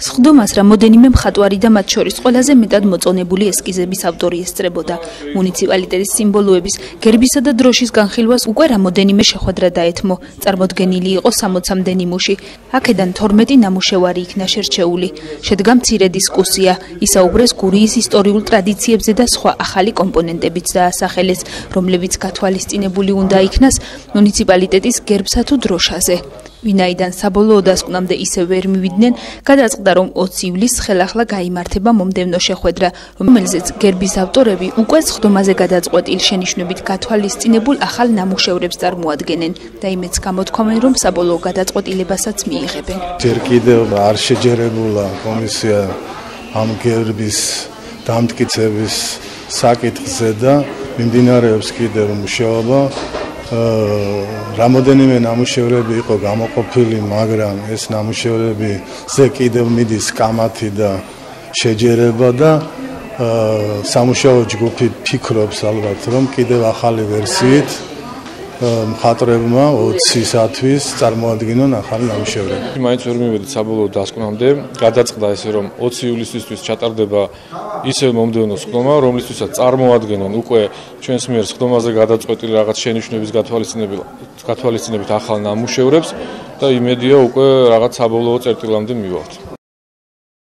სხდომას რამოდენიმე მხატვარი და მათ შორის ყველაზე მეტად მოწონებული ესკიზების ავტორი ესწრებოდა. მუნიციპალიტეტის სიმბოლოების, გერბისა და დროშის განხილვას უკვე რამოდენიმე შეხვედრა დაეთმო. წარმოდგენილი იყო 60-მდე ნიმუში. აქედან 12 ნამუშევარი იქნა შერჩეული. შედგა მცირე დისკუსია. ისაუბრეს გურიის ისტორიულ ტრადიციებზე და სხვა ახალი კომპონენტებიც დაასახელეს, რომლებიც გათვალისწინებული უნდა იქნას მუნიციპალიტეტის გერბსა თუ დროშაზე. ვინაიდან საბოლოო დასკვნამდე ისე ვერ მივიდნენ, გადაწყდა რომ 20 ივლისს ხელახლა გამართება მომდევნო შეხვედრა, რომელზეც გერბის ავტორები უკვე სხდომაზე გადაწყვეტილ შენიშვნებით გათვალისწინებულ ახალ ნამუშევრებს წარმოადგენენ და იმეც გამოთქვამენ, რომ საბოლოო გადაწყვეტილებასაც მიიღებენ. ჯერ კიდევ არ შეჯერებულა კომისია ამ გერბის დამტკიცების საკითხზე და მიმდინარეობს კიდევ მუშაობა რამოდენიმე ნამუშევრები იყო გამოყოფილი, მაგრამ ეს ნამუშევრები ზე კიდევ მიდის კამათი და შეჯერება და სამუშაო ჯგუფი ფიქრობს ალბათ რომ კიდევ ახალი ვერსიით მხატვრებმა 20-ისათვის წარმოადგენონ ახალი ნამუშევრები. მაინც ვერ მივედით საბოლოო დასკვნამდე, გადაწყდა ესე რომ 20 ივლისისთვის ჩატარდება ისე მომდევნო სხდომა, რომლისთვისაც წარმოადგენენ უკვე ჩვენს მიერ სხდომაზე გადაწყვეტილი რაღაც შენიშვნების გათვალისწინებით, გათვალისწინებით ახალ ნამუშევრებს და იმედია უკვე რაღაც საბოლოო წერტილამდე მივალთ.